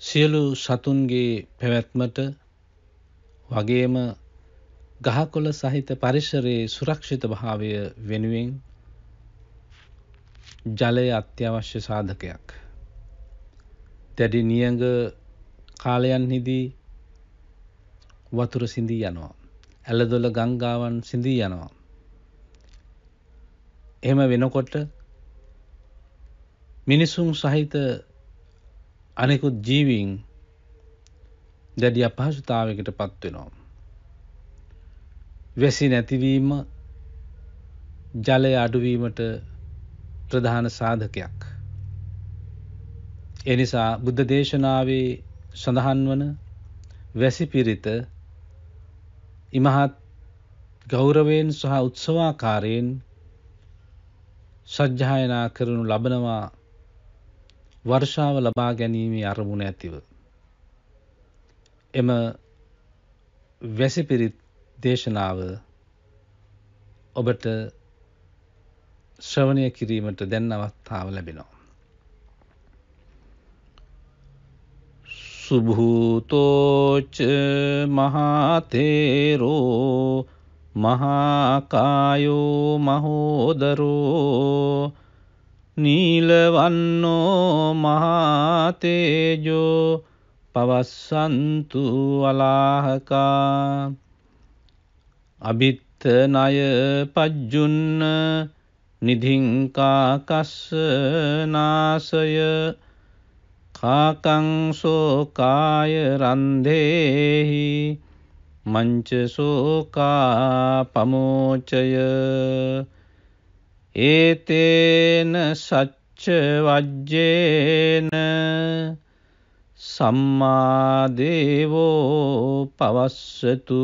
සියලු සතුන්ගේ පැවැත්මට වගේම ගහකොළ සහිත පරිසරයේ සුරක්ෂිත භාවය වෙනුවෙන් ජලය අත්‍යවශ්‍ය සාධකයක්. දැඩි නියඟ කාලයන්හිදී වතුර සිඳී යනවා. ඇලදොල ගංගාවන් සිඳී යනවා. එහෙම වෙනකොට මිනිසුන් සහිත අනෙකුත් ජීවීන් දැඩි අපහසුතාවයකට පත් වෙනවා. වැසි නැතිවීම ජලය අඩුවීමට ප්‍රධාන සාධකයක්. එනිසා බුද්ධ දේශනාවේ සඳහන් වන වැසි පිරිත ඉමහත් ගෞරවයෙන් සහ උත්සවාකාරයෙන් සජ්ජායනා කරනු ලබනවා වර්ෂාව ලබා ගැනීමේ අරමුණ ඇතිව. එම වැසිපිරිත් දේශනාව ඔබට ශ්‍රවණය කිරීමට දැන් අවස්ථාව ලැබෙනවා. සුභූතෝච මහතේරෝ මහාකායෝ මහෝදරෝ නීලවන්නෝ මහාතේජෝ පවස්සන්තු අලාහකා අභිත්ත නය පජ්ජුන්න නිධිංකාකස්ස නාසය කාකංසෝකාය රන්දේහි මංචසෝකා පමෝචය ඒතේන සච්ච වජ්ජේන සම්මාදේවෝ පවස්සතු.